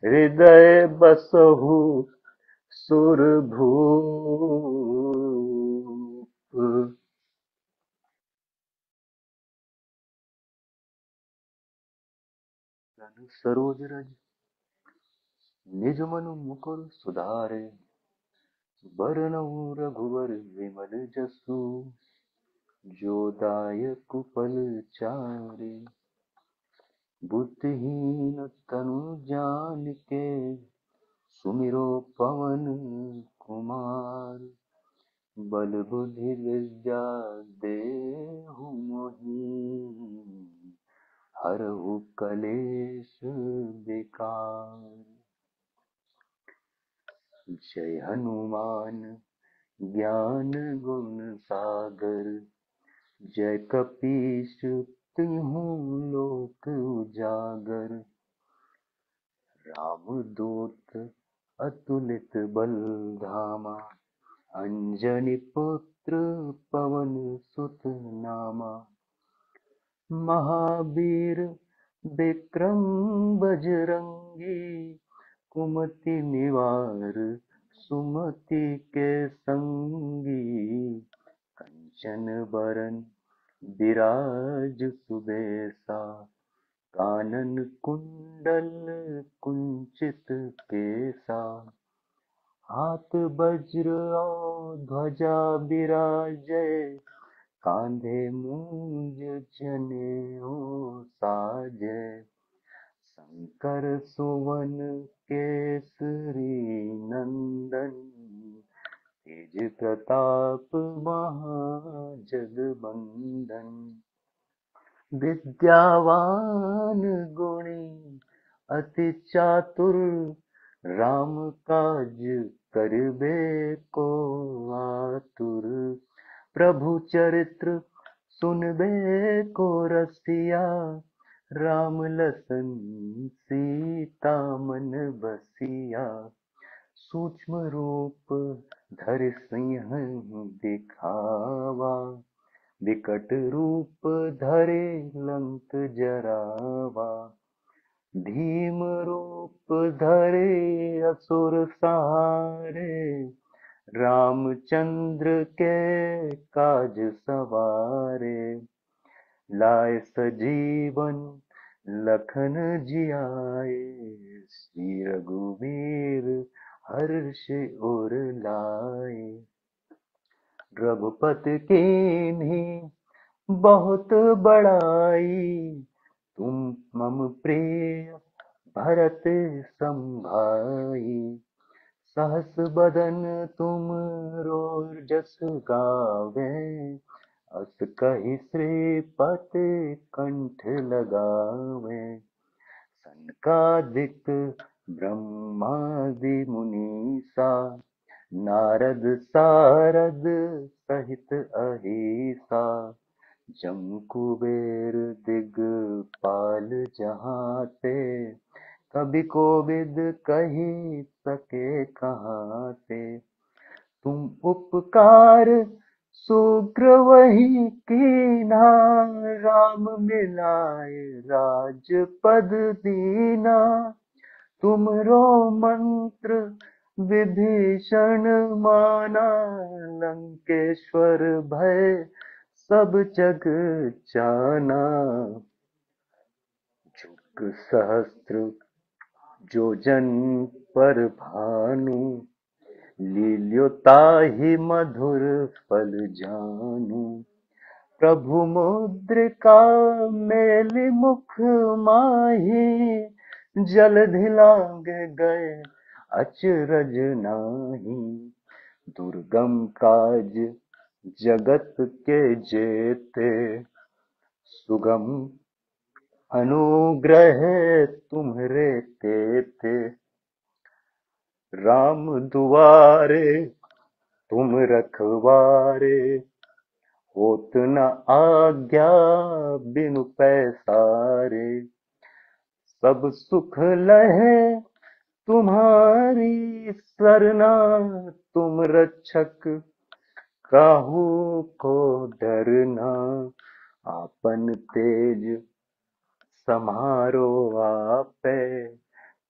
हृदय बसहु सुरभूप सरोज रज, निज मनु मुकुर सुधारे, बरनऊ रघुवर विमल जसु, जो दायक चारे। बुद्धिहीन तनु जान के सुमिरो पवन कुमार। बल बुद्धि विद्या देहु मोहि हरहु कलेश विकार। जय हनुमान ज्ञान गुण सागर, जय कपीश तिहु लोक उजागर। राम दूत, अतुलित बल धामा अंजनी पुत्र पवन सुत नामा। महावीर विक्रम बजरंगी, कुमति निवार सुमति के संगी। कंचन बरन विराज सुबेसा, कानन कुंडल कुंचित केसा। हाथ वज्र ध्वजा विराजय, कांधे मूंज जनेऊ साजय। शंकर सुवन केसरी नंदन तेज प्रताप महाजगबंदन विद्यावान गुणी अति चातुर, राम काज करबे को आतुर। प्रभु चरित्र सुनबे को रसिया, राम लसन सीता मन बसिया। सूक्ष्म रूप धर सिंह दिखावा, विकट रूप धरे लंक जरावा। भीम रूप धरे असुर सहारे रामचंद्र के काज सवारे। लाए सजीवन लखन जियाए, श्री रघुवीर हर्ष उर लाए। रघुपति की बहुत बड़ाई। तुम मम प्रिय भरत संभाई। सहस बदन तुम रोजस गावे। अस कही श्री श्रीपति कंठ लगावे। सनकादिक ब्रह्मादि मुनीसा नारद सारद सहित अहिसा जम कुबेर दिगपाल जहाँ ते कभी कोविद कही सके कहाँ ते तुम उपकार शुक्र वही कीना, राम मिलाए राजपद दीना। तुमरो मंत्र विभीषण माना, लंकेश्वर भय सब जग जाना। जुग सहस्त्र जो जन पर भानु लील्यो ताहि मधुर फल जानु। प्रभु मुद्रिका मेलि मुख माही जल धिलांग गए, अचरज नाही। दुर्गम काज जगत के जेते, सुगम अनुग्रह तुम्हरे तेते। राम दुआरे तुम रखवारे, होत न आज्ञा बिनु पैसारे। सब सुख लहे तुम्हारी सरना। तुम रक्षक काहू को डरना। आपन तेज समारो आपे।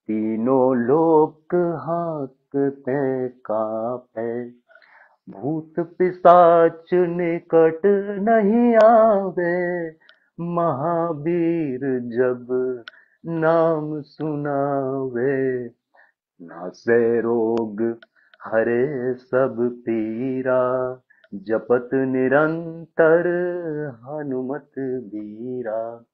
तीनों लोक हाकते कापे। भूत पिशाच निकट नहीं आवे। महावीर जब नाम सुनावे। नासे रोग, हरे सब पीरा। जपत निरंतर हनुमत बीरा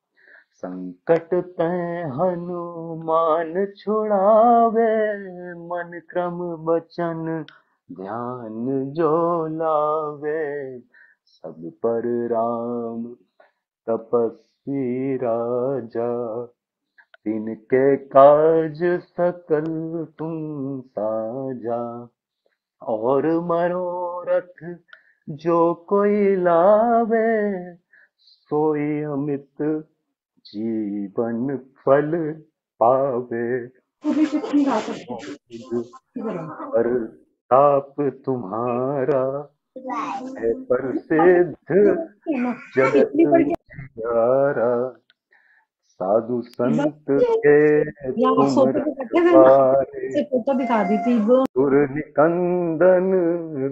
संकट तै हनुमान छुड़ावे। मन क्रम बचन ध्यान जो लावे। सब पर राम तपस्वी राजा। तिनके काज सकल तुम साजा और मनोरथ जो कोई लावे सोई अमित जीवन फल पावे। पर ताप तुम्हारा है प्रसिद्ध जगत जियारा साधु संत के फ़ोटो दिखा दी थी वो। निकंदन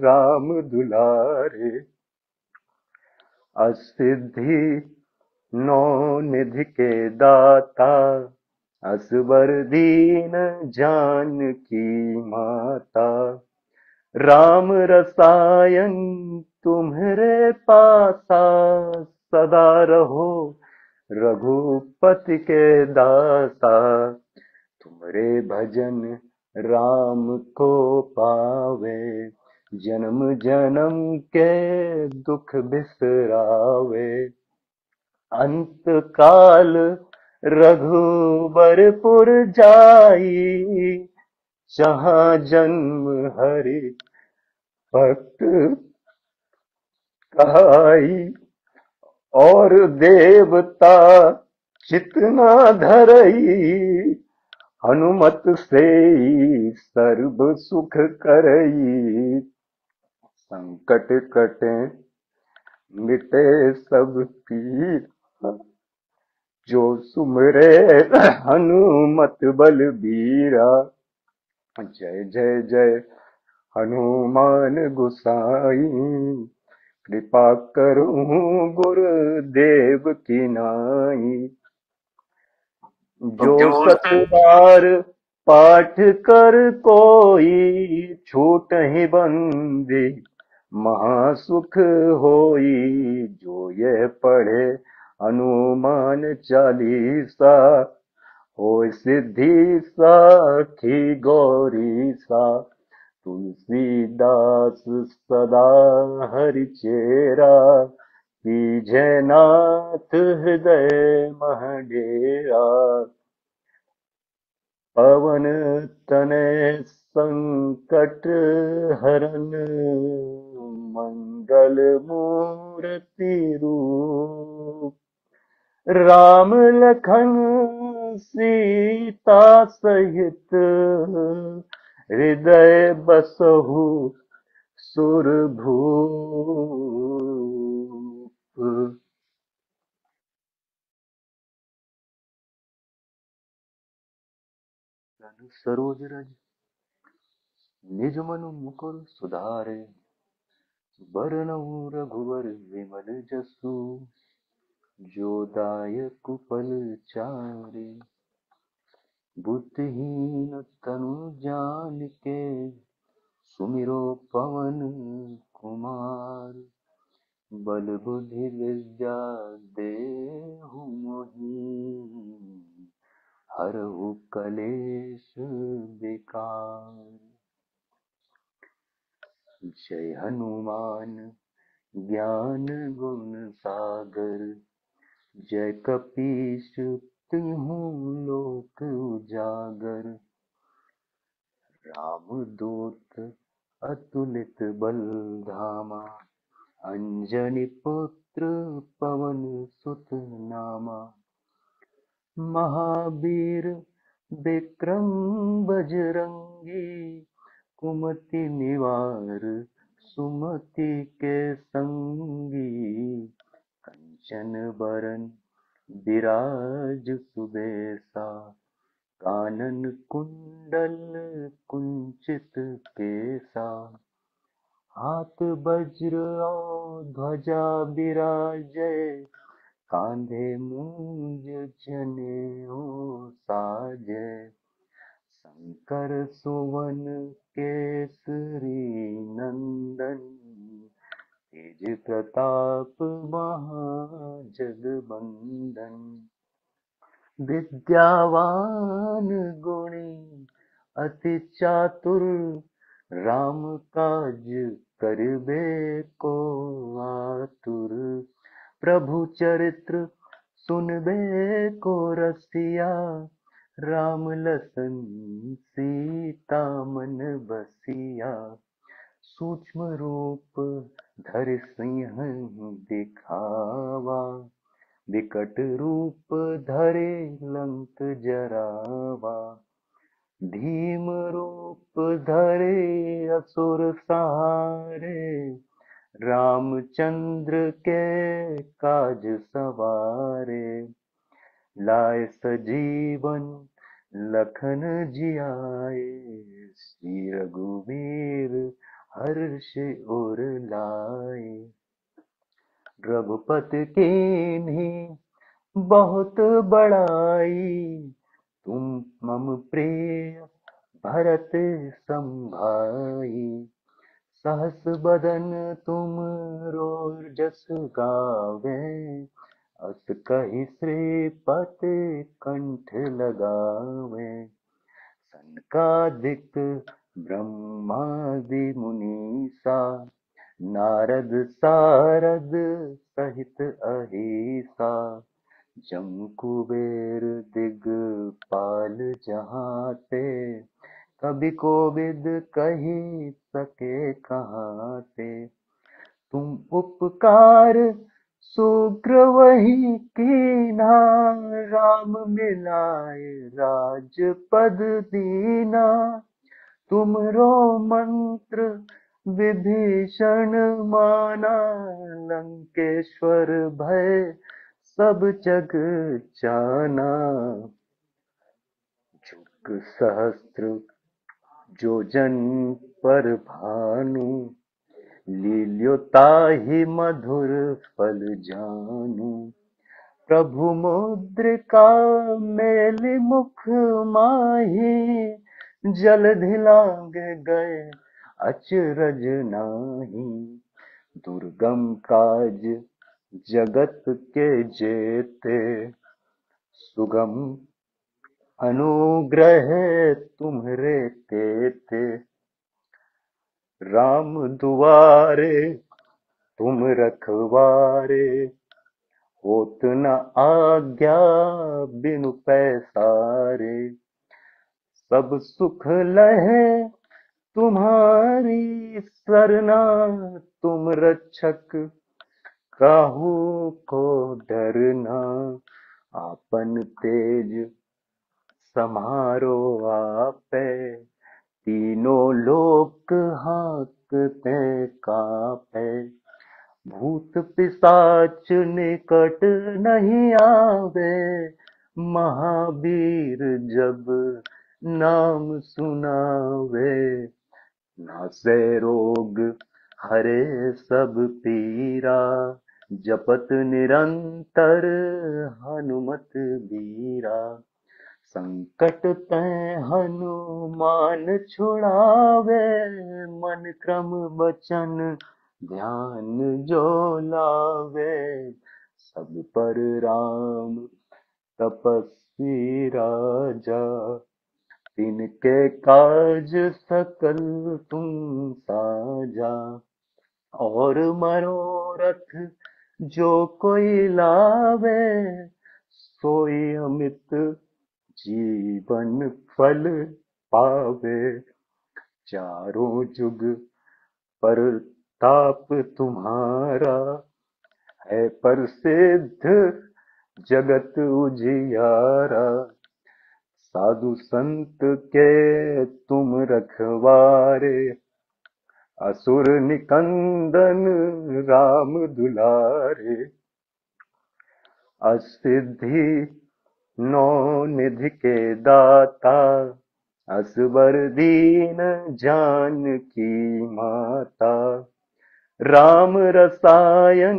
राम दुलारे असिद्धि नौ निधि के दाता असबर दीन जान की माता। राम रसायन तुम्हारे पासा सदा रहो। रघुपति के दासा, तुम्हारे भजन राम को पावे, जन्म जन्म के दुख बिसरावे। अंत काल रघुबरपुर जाई, जहा जन्म हरि भक्त कहाई। और देवता चितना धरई, हनुमत से सर्व सुख करई। संकट कटे, मिटे सब पीर। जो सुमरे, हनुमत बलबीरा। जय जय जय, हनुमान गुसाई। कृपा करूँ गुरुदेव की नाई। जो सतबार पाठ कर कोई छूट ही बंदी। महासुख होई जो ये पढ़े हनुमान चालीसा। हो सिद्धि साखी गौरी सा तुलसीदास सदा हरि चेरा कीजय नाथ हृदय महडेरा। पवन तनय संकट हरन, मंगल मूर्ति रूप। राम लखन सीता सहित हृदय बसहु सुरभूप सरोज रज, निज मनु मुकुर सुधारे। बरनऊ रघुवर विमल जसु, जो दायक पल चारे। बुद्धिहीन तनु जान के सुमिरो पवन कुमार। बल बुद्धि विद्या देहु मोहि हरहु कलेश विकार। जय हनुमान ज्ञान गुण सागर, जय कपीश तिहु लोक उजागर। राम दूत, अतुलित बल धामा अंजनी पुत्र, पवन सुत नामा। महावीर, विक्रम बजरंगी। कुमति निवार, सुमति के संगी। कंचन बरन विराज सुबेसा, कानन कुंडल कुंचित केसा। हाथ वज्र और ध्वजा विराजय कांधे मूंज जनेऊ साजय। शंकर सुवन केसरी नंदन तेज प्रताप महाजगबंदन विद्यावान गुणी अति चातुर, राम काज करबे को आतुर। प्रभु चरित्र सुनबे को रसिया, राम लसन सीता मन बसिया। सूक्ष्म रूप धर सिंह दिखावा, विकट रूप धरे लंक जरावा। भीम रूप धरे असुर सहारे रामचंद्र के काज सवारे। लाए सजीवन लखन जियाए, श्री रघुवीर हर्ष उर लाए। रघुपति की बहुत बड़ाई। तुम मम प्रिय भरत संभाई। सहस बदन तुम रोर जस गावे। अस कही श्रीपति कंठ लगावे। सनकादिक ब्रह्मादि मुनीसा नारद सारद सहित अहिसा। जम कुबेर दिगपाल जहाँ ते कभी कोविद कही सके कहाँ ते तुम उपकार, सुग्र वही कीना, राम मिलाए राजपद दीना। तुमरो मंत्र विभीषण माना लंकेश्वर भय, सब जग जाना। जुग सहस्त्र जो जन पर भानु लील्यो ताहि मधुर फल जानू। प्रभु मुद्रिका मेलि मुख माही जल धिलांग गए, अचरज नाही। दुर्गम काज जगत के जेते, सुगम अनुग्रह तुम्हरे तेते। राम दुआरे तुम रखवारे, होत न आज्ञा बिनु पैसारे। सब सुख लहे तुम्हारी सरना, तुम रक्षक काहू को डरना। आपन तेज समारो आपे, तीनों लोक हाँकते कापे। भूत पिशाच निकट नहीं आवे, महावीर जब नाम सुनावे। नासे रोग, हरे सब पीरा। जपत निरंतर हनुमत बीरा संकट तै हनुमान छुड़ावे। मन क्रम बचन ध्यान जो लावे। सब पर राम तपस्वी राजा। तिनके काज सकल तुम साजा और मनोरथ जो कोई लावे, सोई अमित जीवन फल पावे। चारों जुग पर ताप तुम्हारा है प्रसिद्ध जगत उजियारा। साधु संत के तुम रखवारे। असुर निकंदन राम दुलारे। असिद्धि नौ निधि के दाता। असबर दीन जान की माता। राम रसायन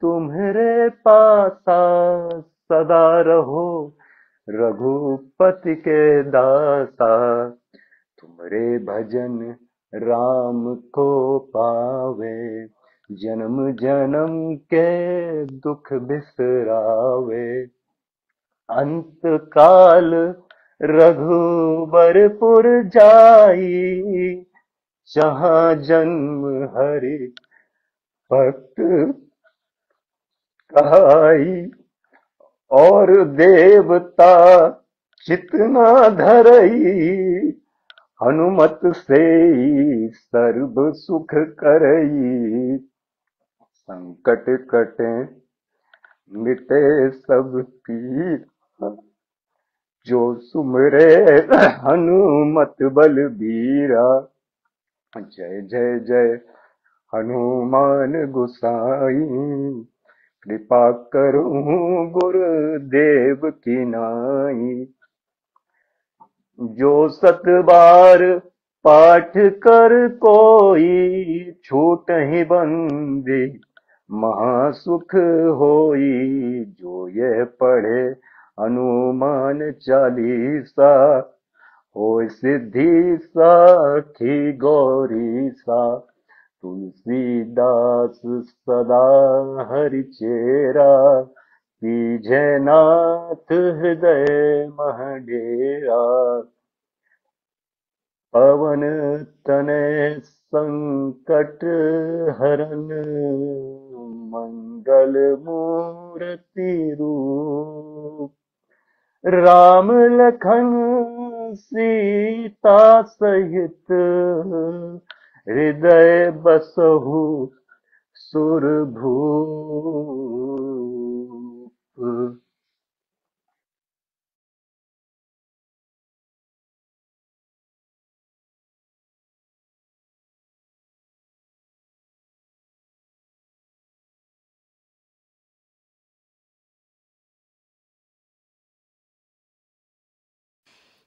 तुम्हरे पासा। सदा रहो रघुपति के दासा तुमरे भजन राम को पावे, जन्म जन्म के दुख बिसरावे। अंत काल रघुबरपुर जाई, जहाँ जन्म हरि भक्त कहाई। और देवता चितना धरई, हनुमत से सर्व सुख करई। संकट कटे, मिटे सब पीर। जो सुमरे हनुमत बलबीरा, जय जय जय हनुमान गुसाई। कृपा करो गुरुदेव की नाई। जो सत बार पाठ कर कोई छूट ही बंदी, महासुख होई जो ये पढ़े हनुमान चालीसा। हो सिद्धि साखी गौरी सा तुलसीदास सदा हरिचेरा कीजय नाथ हृदय महडेरा। पवन तनय संकट हरन मंगल मूर्ति रूप। राम लखन सीता सहित हृदय बसहु सुर भूप।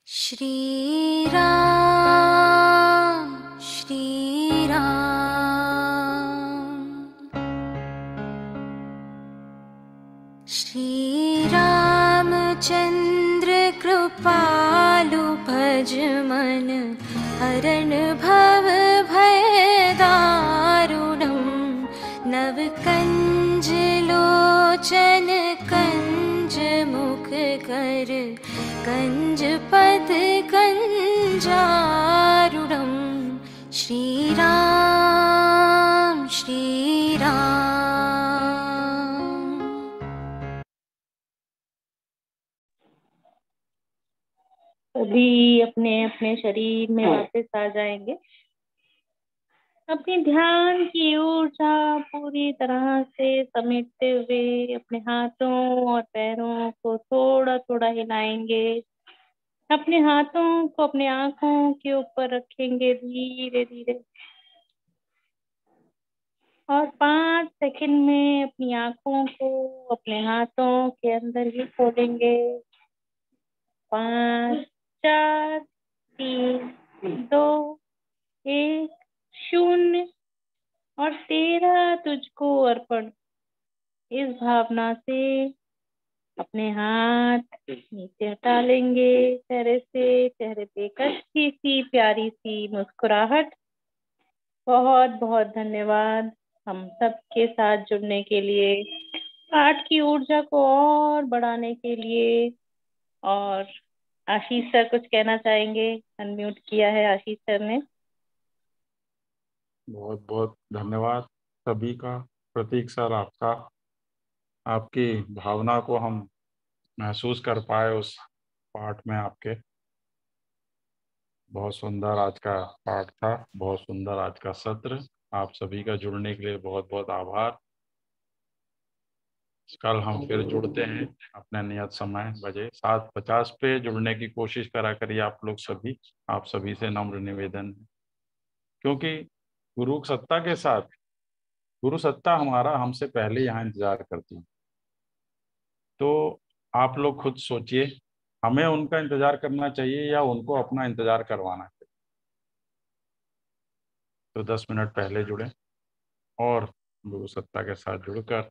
श्रीराम श्रीरामचन्द्र कृपालमन हरण भव भयदारुढ नव कञ्ज लोचन कञ्जमुख कञ्जपद कञ्जारुढ पद कञ्जारुणं श्रीराम श्रीराम। सभी अपने अपने शरीर में वापस आ जाएँगे। अपनी ध्यान की ऊर्जा पूरी तरह से समेटते हुए अपने हाथों और पैरों को थोड़ा थोड़ा हिलाएँगे। अपने हाथों को, अपने आँखों के ऊपर रखेंगे धीरे धीरे। और पाँच सेकंड में अपनी आँखों को अपने हाथों के अंदर ही खोलेंगे। पाँच, चार, तीन, दो, एक, शून्य और तेरह तुझको अर्पण। इस भावना से अपने हाथ नीचे हटा लेंगे चेहरे से, चेहरे पे एक सी, प्यारी सी मुस्कुराहट। बहुत बहुत धन्यवाद हम सबके साथ जुड़ने के लिए पाठ की ऊर्जा को और बढ़ाने के लिए। और आशीष सर कुछ कहना चाहेंगे? अनम्यूट किया है आशीष सर ने। बहुत बहुत धन्यवाद सभी का, प्रतीक सर आपका। आपकी भावना को हम महसूस कर पाए उस पाठ में आपके। बहुत सुंदर आज का पाठ था बहुत सुंदर आज का सत्र। आप सभी का जुड़ने के लिए बहुत बहुत आभार। कल हम फिर जुड़ते हैं अपने नियत समय बजे सात पचास पे। जुड़ने की कोशिश करा करिए आप लोग सभी। आप सभी से नम्र निवेदन है। क्योंकि गुरु सत्ता के साथ गुरु सत्ता हमारा हमसे पहले यहाँ इंतज़ार करती है। तो आप लोग खुद सोचिए, हमें उनका इंतज़ार करना चाहिए या उनको अपना इंतज़ार करवाना चाहिए? तो दस मिनट पहले जुड़े और सत्ता के साथ जुड़कर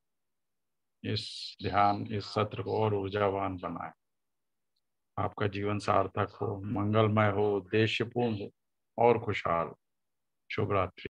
इस ध्यान, इस सत्र को और ऊर्जावान बनाए। आपका जीवन सार्थक हो, मंगलमय हो, उद्देश्यपूर्ण हो और खुशहाल शुभ रात्रि।